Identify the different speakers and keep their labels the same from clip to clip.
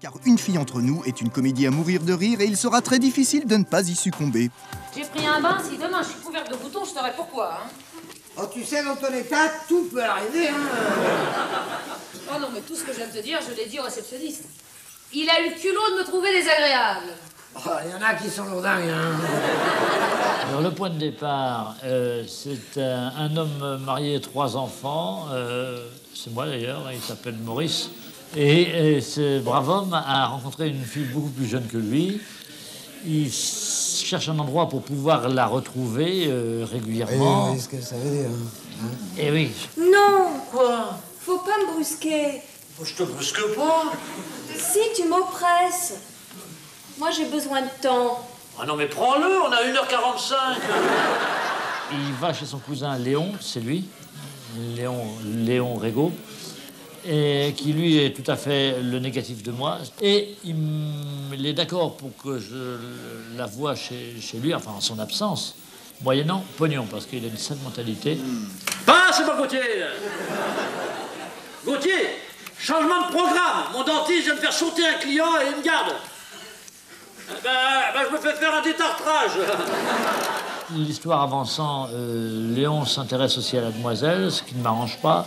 Speaker 1: car Une fille entre nous est une comédie à mourir de rire et il sera très difficile de ne pas y succomber.
Speaker 2: J'ai pris un bain, si demain je suis couverte de boutons, je saurais pourquoi. Hein.
Speaker 3: Oh, tu sais, dans ton état, tout peut arriver, hein.
Speaker 2: Oh non, mais tout ce que je viens de te dire, je l'ai dit au réceptionniste. Il a eu le culot de me trouver désagréable.
Speaker 3: Oh, il y en a qui sont lourdingues, hein.
Speaker 4: Alors le point de départ, euh, c'est un, un homme marié, trois enfants. euh, c'est moi d'ailleurs, il s'appelle Maurice. Et, et ce brave homme a rencontré une fille beaucoup plus jeune que lui. Il cherche un endroit pour pouvoir la retrouver euh, régulièrement.
Speaker 3: ce que ça veut dire.
Speaker 4: Et oui,
Speaker 5: Non,
Speaker 4: Quoi?
Speaker 5: Faut pas me brusquer.
Speaker 4: Je te brusque pas.
Speaker 5: Si tu m'oppresses. Moi j'ai besoin de temps.
Speaker 4: Ah non mais prends-le, on a 1h45. Il va chez son cousin Léon, c'est lui, Léon, Léon Régaud, et qui lui est tout à fait le négatif de moi. Et il, est d'accord pour que je la voie chez, chez lui, enfin en son absence, moyennant pognon, parce qu'il a une saine mentalité.
Speaker 6: Ah, c'est pas Gauthier Gauthier Changement de programme Mon dentiste vient de faire sauter un client et me garde Eh ben, ben, je me fais faire un détartrage
Speaker 4: L'histoire avançant, euh, Léon s'intéresse aussi à la demoiselle, ce qui ne m'arrange pas.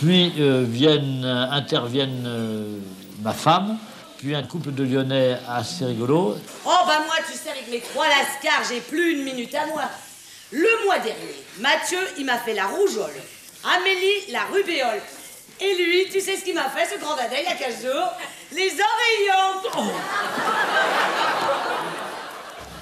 Speaker 4: Puis euh, viennent, interviennent euh, ma femme, puis un couple de Lyonnais assez rigolo.
Speaker 7: Oh bah moi, tu sais, avec mes trois lascars, j'ai plus une minute à moi. Le mois dernier, Mathieu, il m'a fait la rougeole. Amélie, la rubéole. Et lui, tu sais ce qu'il m'a fait, ce grand dadais, il y a 15 jours? Les oreillons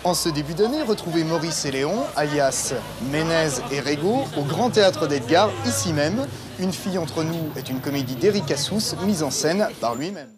Speaker 1: En ce début d'année, retrouvez Maurice et Léon, alias Ménez et Régaud, au Grand Théâtre d'Edgar, ici même. Une fille entre nous est une comédie d'Éric Assous, mise en scène par lui-même.